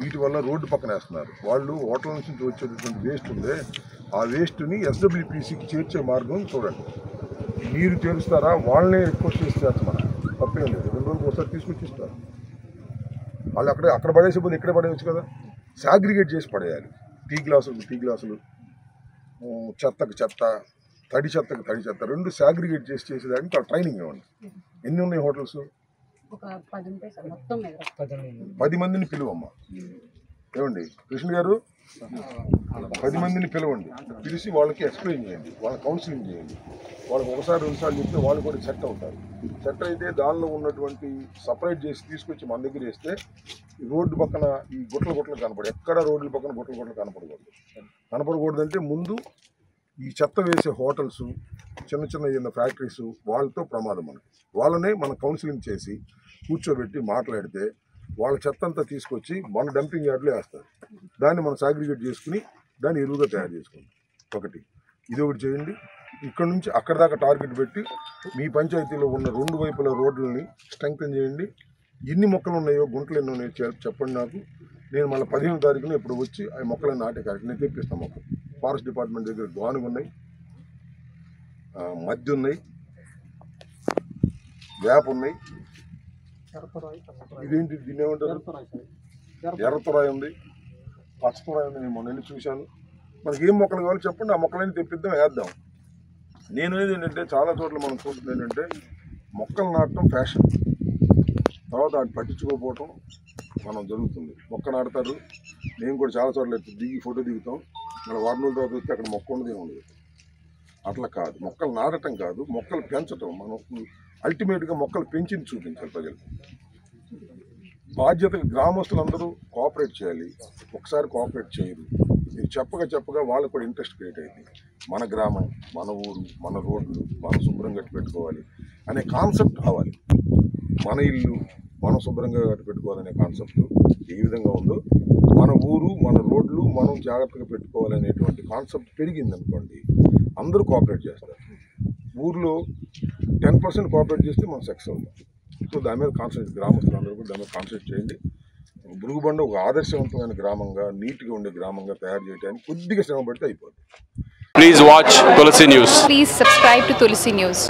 వీటి వల్ల రోడ్డు పక్కన వేస్తున్నారు. వాళ్ళు హోటల్ నుంచి వచ్చేటటువంటి వేస్ట్ ఉంది. ఆ వేస్ట్ని ఎస్డబ్ల్యూపీసీకి చేర్చే మార్గం చూడండి. మీరు చేరుస్తారా వాళ్ళనే రిక్వెస్ట్ చేసి చేస్తామని తప్పేం లేదు. రెండు రోజులు ఒకసారి తీసుకొచ్చి ఇస్తారు. వాళ్ళు అక్కడ అక్కడ పడేసే పోతే ఇక్కడే పడేయచ్చు కదా. సాగ్రిగేట్ చేసి పడేయాలి. టీ గ్లాసులు టీ గ్లాసులు చెత్తకు చెత్త తడి చెత్తకు తడి చెత్త రెండు సాగ్రిగేట్ చేసి చేసేదానికి వాళ్ళ ట్రైనింగ్ ఇవ్వండి. ఎన్ని ఉన్నాయి హోటల్స్? పది మందిని పిలువమ్మా. ఏమండి? కృష్ణ గారు? పది మందిని పిలవండి. పిలిచి వాళ్ళకి ఎక్స్ప్లెయిన్ చేయండి. వాళ్ళ కౌన్సిలింగ్ చేయండి. వాళ్ళకి ఒకసారి రెండుసార్లు చెప్తే వాళ్ళు కూడా సెట్ అవుతారు. సెట్ అయితే దానిలో ఉన్నటువంటి సపరేట్ చేసి తీసుకొచ్చి మన దగ్గర వేస్తే రోడ్డు పక్కన ఈ గుట్ల గుట్టలు కనపడు ఎక్కడ రోడ్ల పక్కన గుట్టలు గుట్టలు కనపడకూడదు. కనపడకూడదు అంటే ముందు ఈ చెత్త వేసే హోటల్స్ చిన్న చిన్న చిన్న ఫ్యాక్టరీస్ వాళ్ళతో ప్రమాదం మనకి. వాళ్ళనే మనం కౌన్సిలింగ్ చేసి కూర్చోబెట్టి మాట్లాడితే వాళ్ళ చెత్త అంతా తీసుకొచ్చి మన డంపింగ్ యార్డ్లో వేస్తారు. దాన్ని మనం సాగ్రిగేట్ చేసుకుని దాన్ని ఎరువుగా తయారు చేసుకుంటాం. ఒకటి. ఇది ఒకటి చేయండి. ఇక్కడ నుంచి అక్కడ దాకా టార్గెట్ పెట్టి మీ పంచాయతీలో ఉన్న రెండు వైపుల రోడ్లని స్ట్రెంగ్తన్ చేయండి. ఎన్ని మొక్కలు ఉన్నాయో గుంటలు ఎన్ని ఉన్నాయో చెప్పండి నాకు. నేను మళ్ళీ పదిహేను తారీఖున ఇప్పుడు వచ్చి ఆ మొక్కలను నాటే కార్యక్రమం. నేను తెప్పిస్తాను మొక్కలు ఫారెస్ట్ డిపార్ట్మెంట్ దగ్గర గానుగు ఉన్నాయి. మద్ది ఉన్నాయి. వేప ఉన్నాయి. ఇదేంటి? దీన్ని ఏమంటారు ఎర్రతురాయి ఉంది. పచ్చతురాయి ఉంది. నేను మొన్న చూశాను. మనకి ఏం మొక్కలు కావాలో చెప్పండి. ఆ మొక్కలన్నీ తెప్పిద్దాం వేద్దాం. నేను అనేది ఏంటంటే చాలా చోట్ల మనం చూస్తుంది ఏంటంటే మొక్కలు నాటడం ఫ్యాషన్. తర్వాత వాటి పట్టించుకోకపోవటం మనం జరుగుతుంది. మొక్క నాటుతారు. నేను కూడా చాలా చోట్ల దిగి ఫోటో దిగుతాం. మన వారం రోజుల తర్వాత వస్తే అక్కడ మొక్క ఉండదు ఉండదు అట్లా కాదు. మొక్కలు నాటటం కాదు. మొక్కలు పెంచటం. మనం అల్టిమేట్గా మొక్కలు పెంచింది చూపించాలి ప్రజలు. బాధ్యతగా గ్రామస్తులందరూ కోఆపరేట్ చేయాలి. ఒకసారి కోఆపరేట్ చేయరు. ఇది చెప్పగా చెప్పగా వాళ్ళకు కూడా ఇంట్రెస్ట్ క్రియేట్ అయింది. మన గ్రామం మన ఊరు మన రోడ్లు మనం శుభ్రంగా కట్టి పెట్టుకోవాలి అనే కాన్సెప్ట్ రావాలి. మన ఇల్లు మనం శుభ్రంగా కట్టి పెట్టుకోవాలనే కాన్సెప్ట్ ఏ విధంగా ఉందో మన ఊరు మన రోడ్లు మనం జాగ్రత్తగా పెట్టుకోవాలనేటువంటి కాన్సెప్ట్ పెరిగింది అనుకోండి అందరూ కోఆపరేట్ చేస్తారు. ఊర్లో టెన్ పర్సెంట్ కోఆపరేట్ చేస్తే మనం సక్సెస్ అవుతాం సో దాని మీద కాన్సన్ట్రేట్ గ్రామస్తులందరూ కూడా దాని మీద కాన్సన్ట్రేట్ చేయండి బురుగుబండ ఒక ఆదర్శవంతమైన గ్రామంగా నీట్గా ఉండే గ్రామంగా తయారు చేయడానికి కొద్దిగా శ్రమ పడితే అయిపోతుంది Please watch Tulsi News. Please subscribe to Tulsi News.